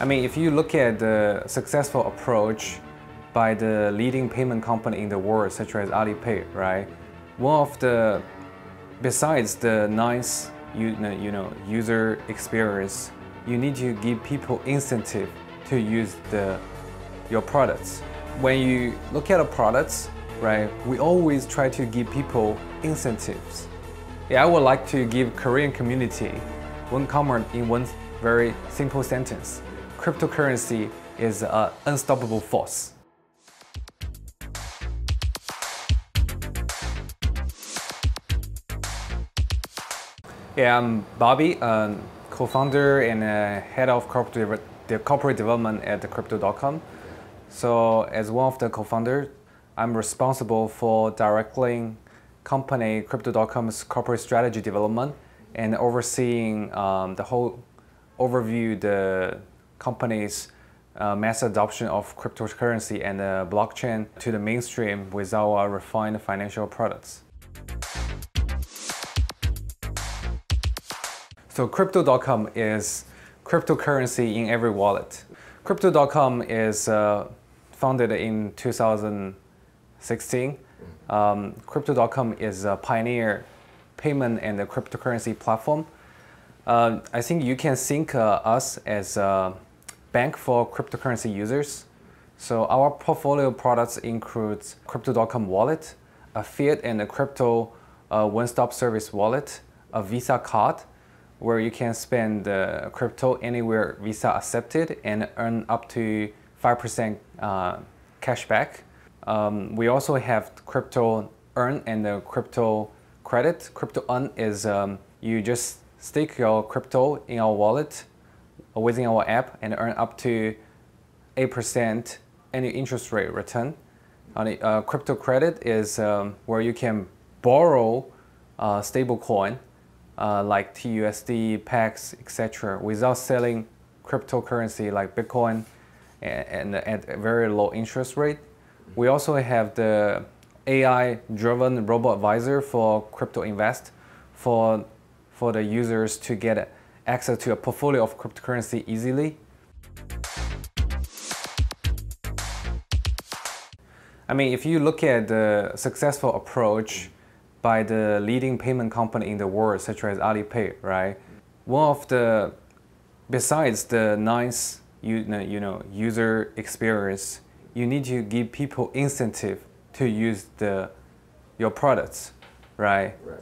I mean, if you look at the successful approach by the leading payment company in the world, such as Alipay, right? One of the, besides the nice you know, user experience, you need to give people incentive to use the, your products. When you look at the products, right, we always try to give people incentives. Yeah, I would like to give Korean community one comment in one very simple sentence. Cryptocurrency is an unstoppable force. Yeah, I'm Bobby, um, co-founder and uh, head of corporate, de corporate development at Crypto.com. So as one of the co-founders, I'm responsible for directing company Crypto.com's corporate strategy development and overseeing um, the whole overview the company's uh, mass adoption of cryptocurrency and uh, blockchain to the mainstream with our refined financial products. So Crypto.com is cryptocurrency in every wallet. Crypto.com is uh, founded in 2016. Um, Crypto.com is a pioneer payment and cryptocurrency platform. Uh, I think you can think uh, us as a bank for cryptocurrency users. So our portfolio products includes Crypto.com wallet, a fiat and a crypto uh, one-stop service wallet, a Visa card, where you can spend uh, crypto anywhere Visa accepted and earn up to 5% uh, cashback. Um, we also have crypto earn and the crypto credit. Crypto earn is um, you just stick your crypto in our wallet within our app and earn up to 8% annual interest rate return. Uh, crypto credit is um, where you can borrow uh, stable coin uh, like TUSD, PAX, etc., without selling cryptocurrency like Bitcoin and, at a very low interest rate. We also have the AI-driven robo-advisor for crypto invest for, for the users to get access to a portfolio of cryptocurrency easily. I mean, if you look at the successful approach by the leading payment company in the world, such as Alipay, right? One of the, besides the nice you know, you know, user experience, you need to give people incentive to use the, your products, right? Right.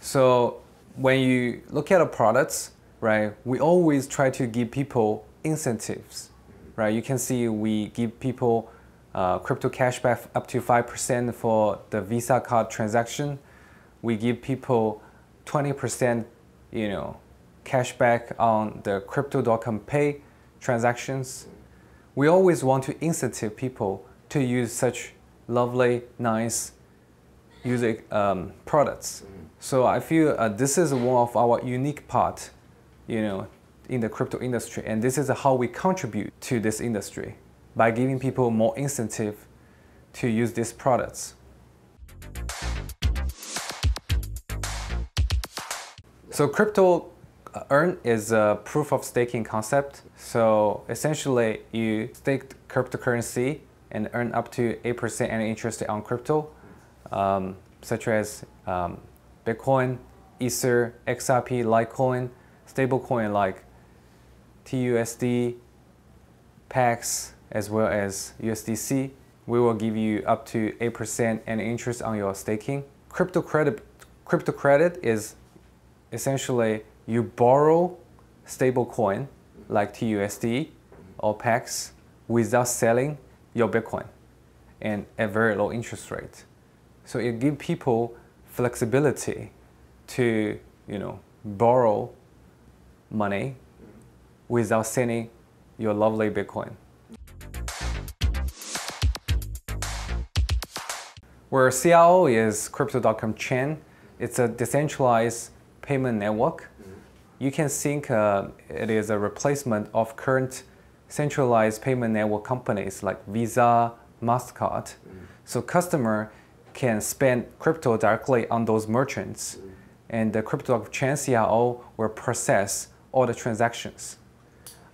So when you look at the products, right, we always try to give people incentives, right? You can see we give people uh, crypto cashback up to 5% for the Visa card transaction we give people 20% you know, cashback on the crypto.com pay transactions. We always want to incentive people to use such lovely, nice user um, products. So I feel uh, this is one of our unique part, you know, in the crypto industry, and this is how we contribute to this industry by giving people more incentive to use these products. So crypto uh, earn is a proof of staking concept. So essentially you stake cryptocurrency and earn up to 8% annual interest on crypto, um, such as um, Bitcoin, Ether, XRP, Litecoin, stablecoin like TUSD, PAX, as well as USDC. We will give you up to 8% and interest on your staking. Crypto credit, crypto credit is essentially you borrow stable coin like TUSD or PAX without selling your Bitcoin and at very low interest rate. So it gives people flexibility to, you know, borrow money without sending your lovely Bitcoin. Where CRO is Crypto.com chain, it's a decentralized payment network, you can think uh, it is a replacement of current centralized payment network companies like Visa, MasterCard. So customer can spend crypto directly on those merchants and the crypto chain CRO will process all the transactions.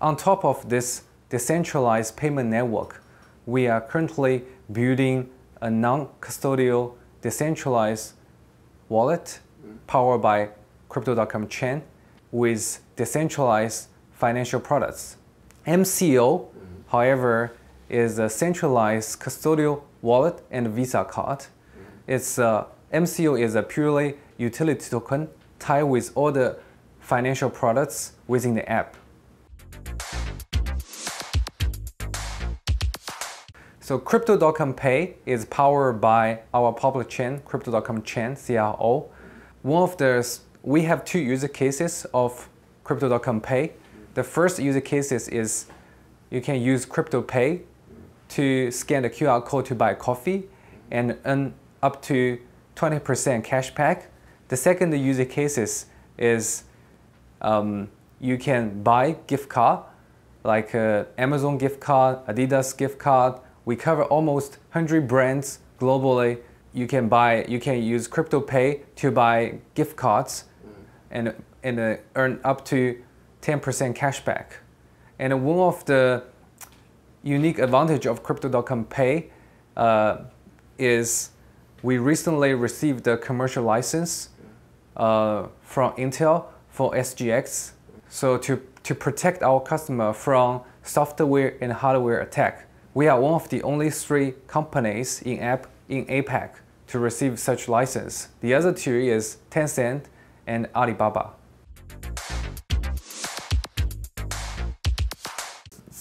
On top of this decentralized payment network, we are currently building a non-custodial decentralized wallet powered by Crypto.com chain with decentralized financial products. MCO, however, is a centralized custodial wallet and Visa card. It's uh, MCO is a purely utility token tied with all the financial products within the app. So Crypto.com Pay is powered by our public chain, Crypto.com chain, CRO. One of the, we have two use cases of Crypto.com Pay. The first use cases is you can use Crypto Pay to scan the QR code to buy coffee and earn up to 20% cash back. The second use cases is um, you can buy gift card like uh, Amazon gift card, Adidas gift card. We cover almost 100 brands globally. You can buy, you can use crypto pay to buy gift cards and, and uh, earn up to 10% cashback. And one of the unique advantage of Crypto.com Pay uh, is we recently received the commercial license uh, from Intel for SGX. So to, to protect our customer from software and hardware attack, we are one of the only three companies in app in APAC to receive such license. The other two is Tencent and Alibaba.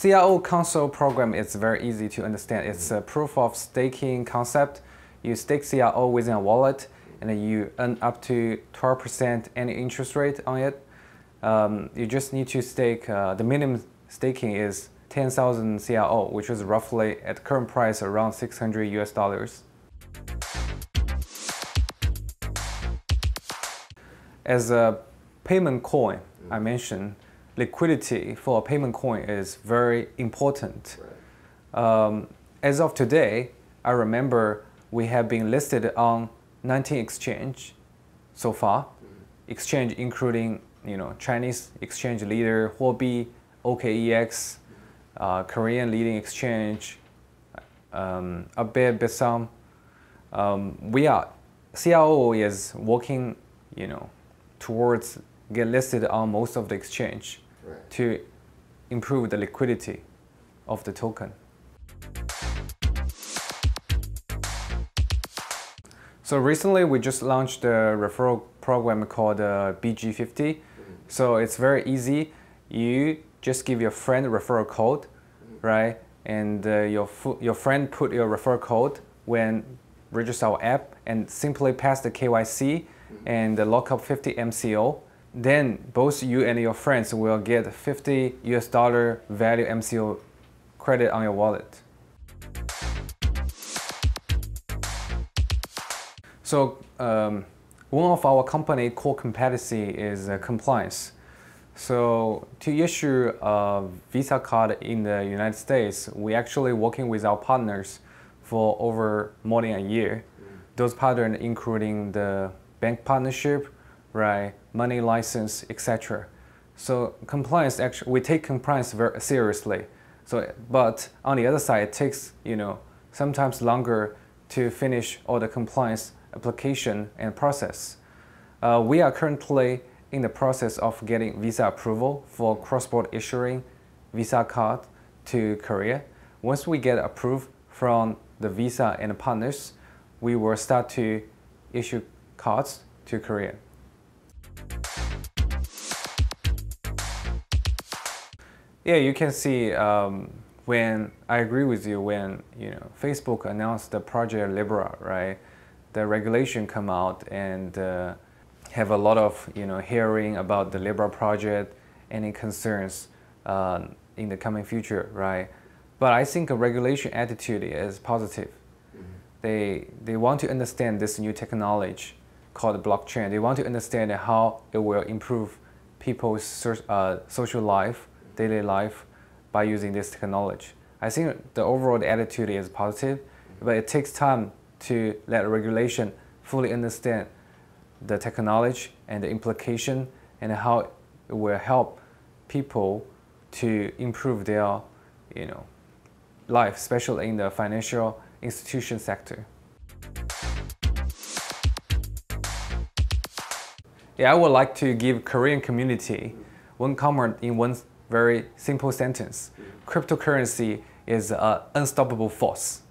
CRO console program is very easy to understand. It's a proof of staking concept. You stake CRO within a wallet and you earn up to 12% any interest rate on it. Um, you just need to stake, uh, the minimum staking is 10,000 CRO, which is roughly at current price around 600 US dollars. As a payment coin, I mentioned, liquidity for a payment coin is very important. Um, as of today, I remember we have been listed on 19 exchange so far. Exchange including you know Chinese exchange leader Huobi, OKEX, uh, Korean leading exchange, um, Abe Bithumb. Um, we are CRO is working you know towards get listed on most of the exchange right. to improve the liquidity of the token. So recently we just launched a referral program called uh, BG50. Mm -hmm. So it's very easy. You just give your friend a referral code, right? And uh, your, your friend put your referral code when register our app and simply pass the KYC and lock up 50 MCO then both you and your friends will get 50 US dollar value MCO credit on your wallet. So um, one of our company core competency is uh, compliance. So to issue a Visa card in the United States, we actually working with our partners for over more than a year. Those partners including the bank partnership, right, money license, etc. So compliance actually, we take compliance very seriously. So, but on the other side, it takes, you know, sometimes longer to finish all the compliance application and process. Uh, we are currently in the process of getting visa approval for cross-border issuing visa card to Korea. Once we get approved from the visa and the partners, we will start to issue cards to Korea. Yeah, you can see um, when I agree with you when you know Facebook announced the project Libra, right? The regulation come out and uh, have a lot of you know hearing about the Libra project, any concerns uh, in the coming future, right? But I think a regulation attitude is positive. Mm -hmm. They they want to understand this new technology called blockchain. They want to understand how it will improve people's uh, social life daily life by using this technology. I think the overall attitude is positive, but it takes time to let regulation fully understand the technology and the implication and how it will help people to improve their, you know, life, especially in the financial institution sector. Yeah, I would like to give Korean community one comment in one very simple sentence. Cryptocurrency is an unstoppable force.